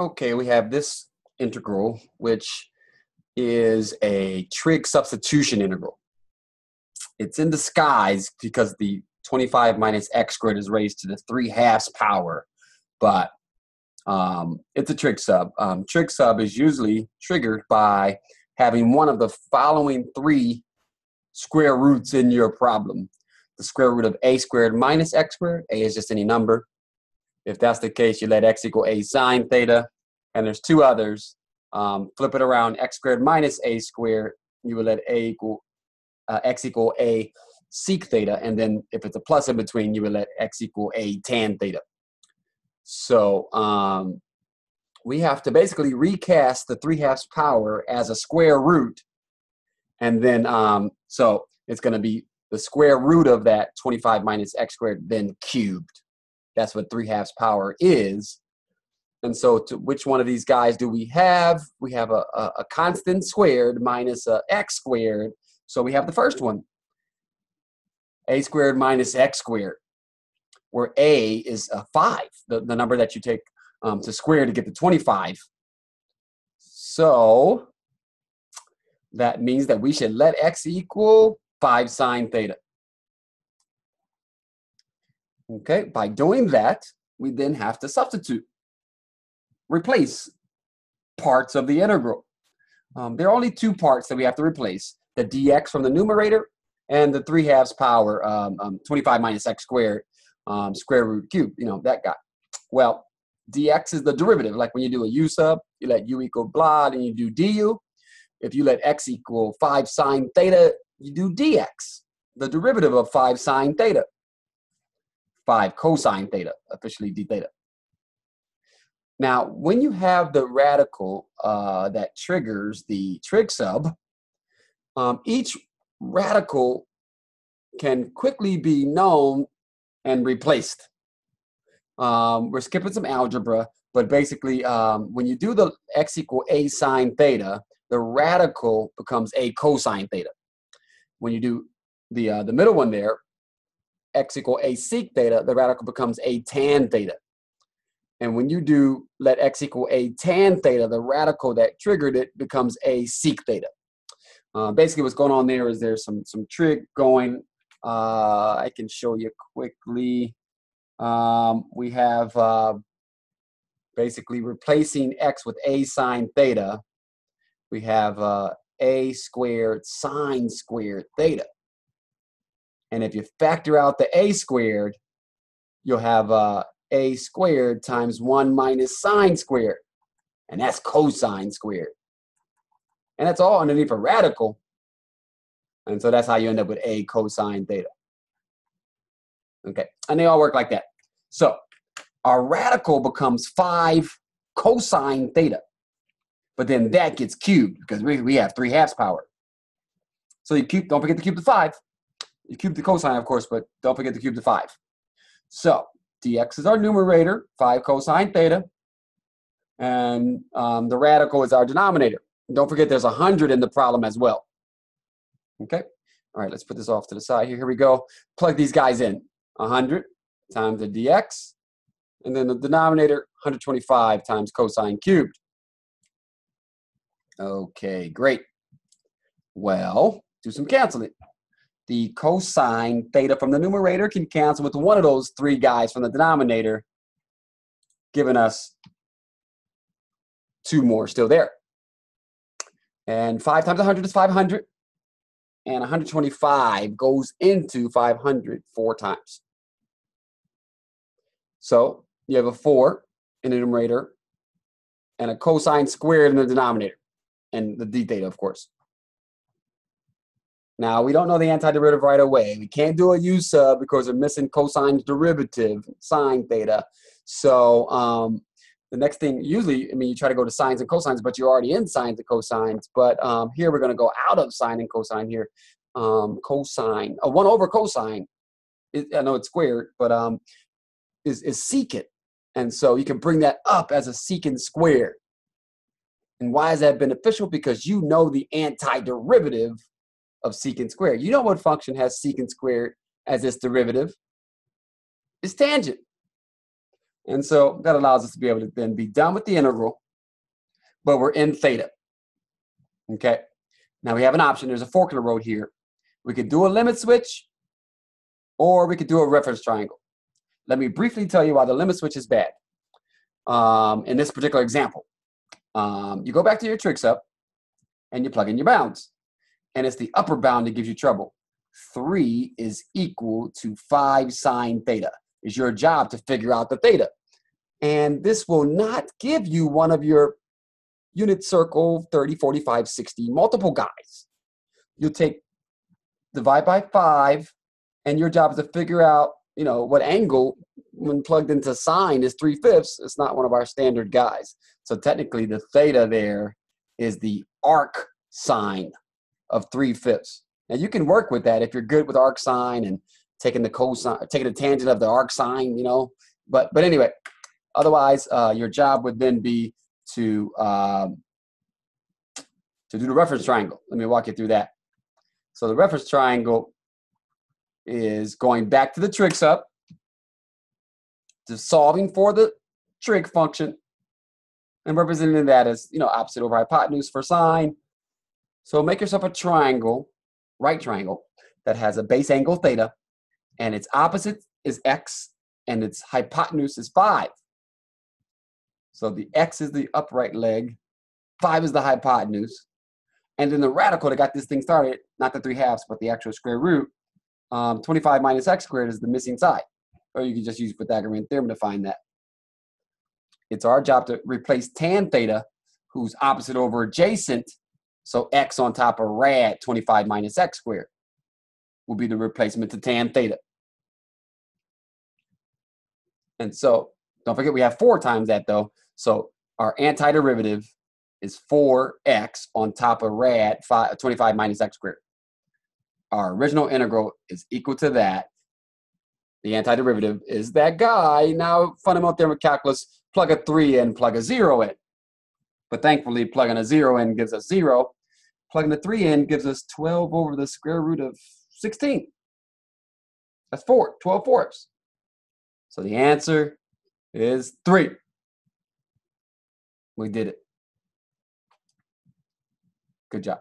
Okay, we have this integral, which is a trig substitution integral. It's in disguise because the 25 minus x squared is raised to the 3 halves power, but um, it's a trig sub. Um, trig sub is usually triggered by having one of the following three square roots in your problem. The square root of a squared minus x squared, a is just any number. If that's the case, you let x equal a sine theta. And there's two others. Um, flip it around, x squared minus a squared, you would let a equal uh, x equal a sec theta. And then if it's a plus in between, you would let x equal a tan theta. So um, we have to basically recast the 3 halves power as a square root. And then, um, so it's going to be the square root of that 25 minus x squared, then cubed. That's what 3 halves power is. And so to which one of these guys do we have? We have a, a, a constant squared minus a x squared. So we have the first one, a squared minus x squared, where a is a 5, the, the number that you take um, to square to get the 25. So that means that we should let x equal 5 sine theta. Okay, by doing that, we then have to substitute, replace parts of the integral. Um, there are only two parts that we have to replace, the dx from the numerator and the 3 halves power, um, um, 25 minus x squared, um, square root cube, you know, that guy. Well, dx is the derivative. Like when you do a u sub, you let u equal blah, and you do du. If you let x equal 5 sine theta, you do dx, the derivative of 5 sine theta. 5 cosine theta, officially d theta. Now, when you have the radical uh, that triggers the trig sub, um, each radical can quickly be known and replaced. Um, we're skipping some algebra, but basically, um, when you do the x equal a sine theta, the radical becomes a cosine theta. When you do the uh, the middle one there, x equal a sec theta, the radical becomes a tan theta. And when you do let x equal a tan theta, the radical that triggered it becomes a sec theta. Uh, basically, what's going on there is there's some some trig going. Uh, I can show you quickly. Um, we have uh, basically replacing x with a sine theta. We have uh, a squared sine squared theta. And if you factor out the a squared, you'll have uh, a squared times 1 minus sine squared. And that's cosine squared. And that's all underneath a radical. And so that's how you end up with a cosine theta. Okay, and they all work like that. So our radical becomes 5 cosine theta. But then that gets cubed because we, we have 3 halves power. So you cube, don't forget to cube the 5. Cube the cosine, of course, but don't forget to cube the 5. So dx is our numerator, 5 cosine theta. And um, the radical is our denominator. don't forget there's 100 in the problem as well. Okay? All right, let's put this off to the side here. Here we go. Plug these guys in. 100 times the dx. And then the denominator, 125 times cosine cubed. Okay, great. Well, do some canceling the cosine theta from the numerator can cancel with one of those three guys from the denominator, giving us two more still there. And 5 times 100 is 500. And 125 goes into 500 four times. So you have a 4 in the numerator and a cosine squared in the denominator. And the d theta, of course. Now, we don't know the antiderivative right away. We can't do a U sub because we're missing cosine derivative, sine theta. So um, the next thing, usually, I mean, you try to go to sines and cosines, but you're already in sines and cosines. But um, here we're going to go out of sine and cosine here. Um, cosine, a 1 over cosine, I know it's squared, but um, is, is secant. And so you can bring that up as a secant squared. And why is that beneficial? Because you know the antiderivative of secant squared. You know what function has secant squared as its derivative? It's tangent. And so that allows us to be able to then be done with the integral, but we're in theta. Okay. Now we have an option. There's a fork in the road here. We could do a limit switch or we could do a reference triangle. Let me briefly tell you why the limit switch is bad. Um, in this particular example, um, you go back to your trig sub and you plug in your bounds. And it's the upper bound that gives you trouble. 3 is equal to 5 sine theta. It's your job to figure out the theta. And this will not give you one of your unit circle 30, 45, 60 multiple guys. You'll take divide by 5 and your job is to figure out, you know, what angle when plugged into sine is 3 fifths. It's not one of our standard guys. So technically the theta there is the arc sine of 3 fifths. Now you can work with that if you're good with arc sine and taking the cosine, taking the tangent of the arc sine, you know. But but anyway, otherwise uh, your job would then be to um, to do the reference triangle. Let me walk you through that. So the reference triangle is going back to the trig sub, to solving for the trig function, and representing that as you know opposite over hypotenuse for sine. So make yourself a triangle right triangle that has a base angle theta and its opposite is x and its hypotenuse is 5. So the x is the upright leg, 5 is the hypotenuse. And then the radical that got this thing started, not the 3 halves, but the actual square root, um, 25 minus x squared is the missing side. Or you can just use Pythagorean theorem to find that. It's our job to replace tan theta, who's opposite over adjacent, so x on top of rad 25 minus x squared will be the replacement to tan theta. And so don't forget we have 4 times that though. So our antiderivative is 4x on top of rad 5, 25 minus x squared. Our original integral is equal to that. The antiderivative is that guy. Now, fundamental theorem of calculus, plug a 3 in, plug a 0 in. But thankfully, plugging a 0 in gives us 0 plugging the 3 in gives us 12 over the square root of 16. That's 4, 12 fourths. So the answer is 3. We did it. Good job.